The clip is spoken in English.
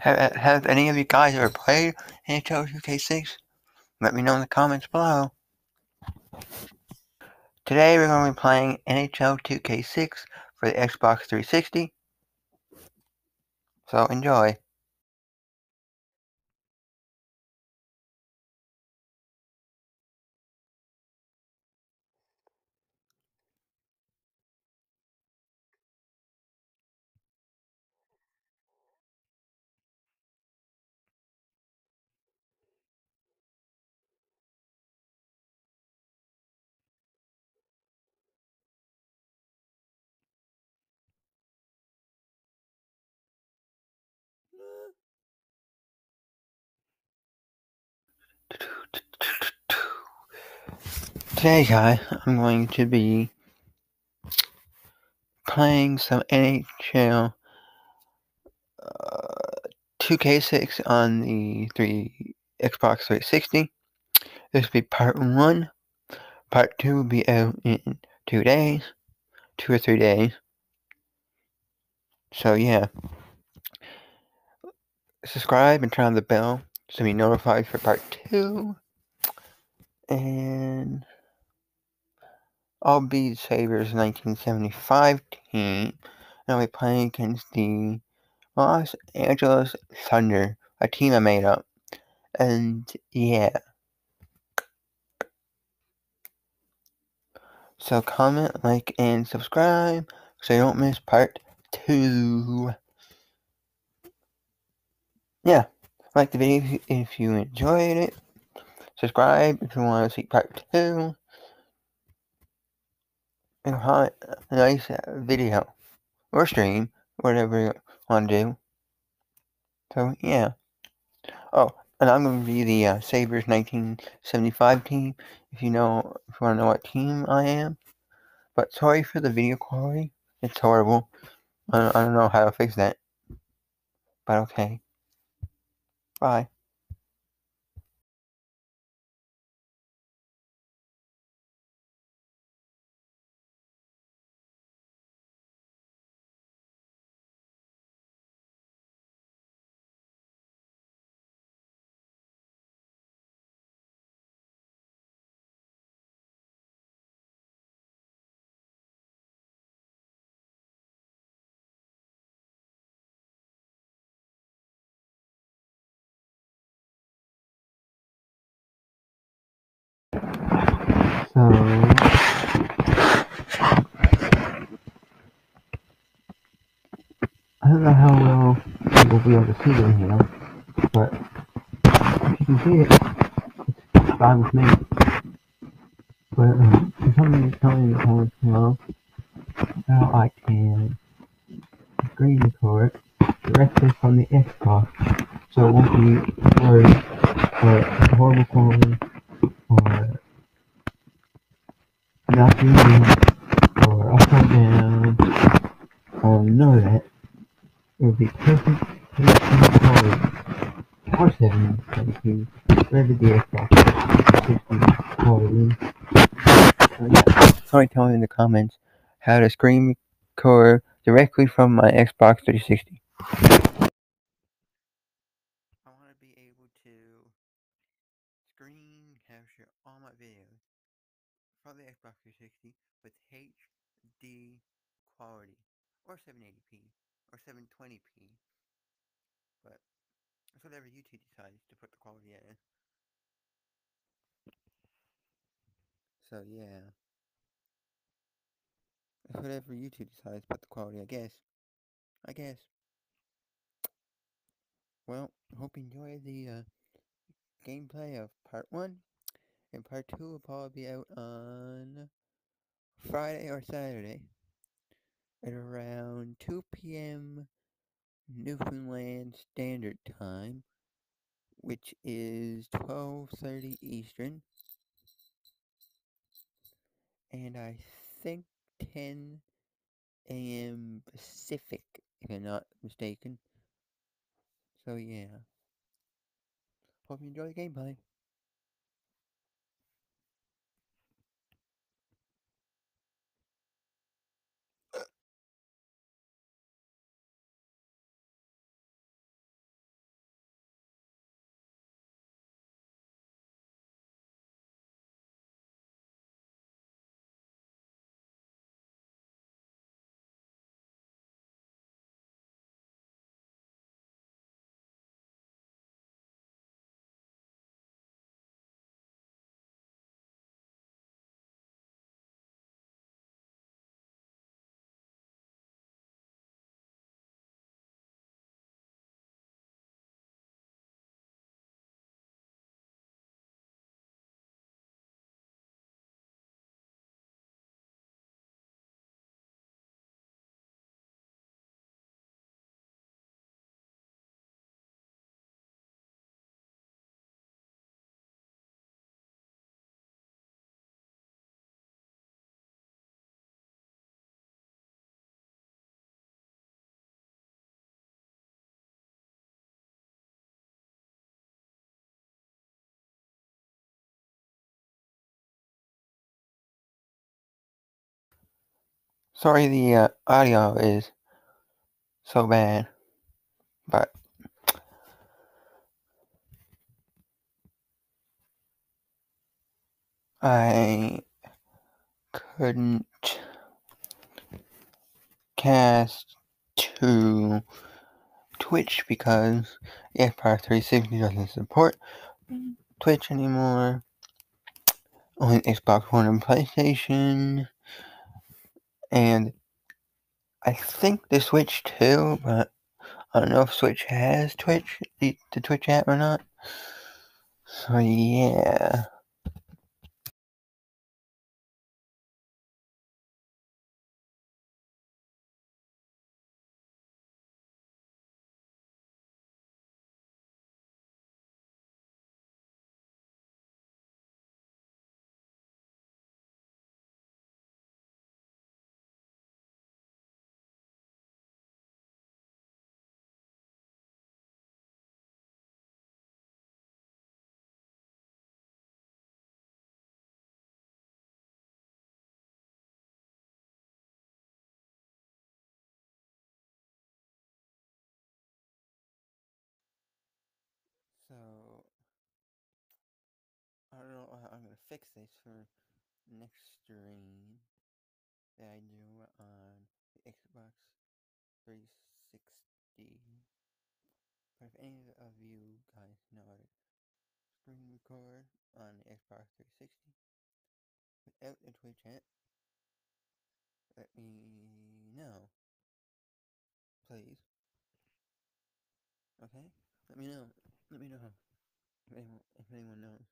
Have, have any of you guys ever played NHL 2K6? Let me know in the comments below. Today we're going to be playing NHL 2K6 for the Xbox 360. So enjoy. Today, guys, I'm going to be playing some NHL uh, 2K6 on the three Xbox 360. This will be part one. Part two will be out in two days, two or three days. So yeah, subscribe and turn on the bell to be notified for part two. And I'll be the Sabres 1975 team. And be playing against the Los Angeles Thunder, a team I made up. And yeah. So comment, like, and subscribe so you don't miss part two. Yeah. Like the video if you enjoyed it. Subscribe if you want to see part two and hot, nice video or stream, whatever you want to do. So yeah. Oh, and I'm going to be the uh, Sabres 1975 team. If you know, if you want to know what team I am. But sorry for the video quality. It's horrible. I don't, I don't know how to fix that. But okay. Bye. So I don't know how well you will be able to see it in here, but if you can see it, it's fine with me. But um, if somebody tell me in the comments how I can screen record directly from the Xbox, so it won't be perfect HD quality or 722 wherever the Xbox 60 quality. Sorry tell me in the comments how to screen record directly from my Xbox 360. I want to be able to screen capture all my videos from the Xbox 360 with HD quality or 780p or 720p. But it's whatever YouTube decides to put the quality at. So yeah. It's whatever YouTube decides to put the quality, I guess. I guess. Well, hope you enjoy the uh, gameplay of part 1. And part 2 will probably be out on Friday or Saturday at around 2 p.m. Newfoundland Standard Time, which is 12:30 Eastern, and I think 10 a.m. Pacific, if I'm not mistaken. So yeah, hope you enjoy the gameplay. Sorry the uh, audio is so bad, but I couldn't cast to Twitch because Xbox 360 doesn't support Twitch anymore. Only Xbox One and PlayStation. And I think the Switch too, but I don't know if Switch has Twitch, the, the Twitch app or not. So yeah. I'm gonna fix this for next stream that I do on the Xbox 360. But if any of you guys know how to screen record on the Xbox 360 without the Twitch app, let me know. Please. Okay? Let me know. Let me know if anyone, if anyone knows.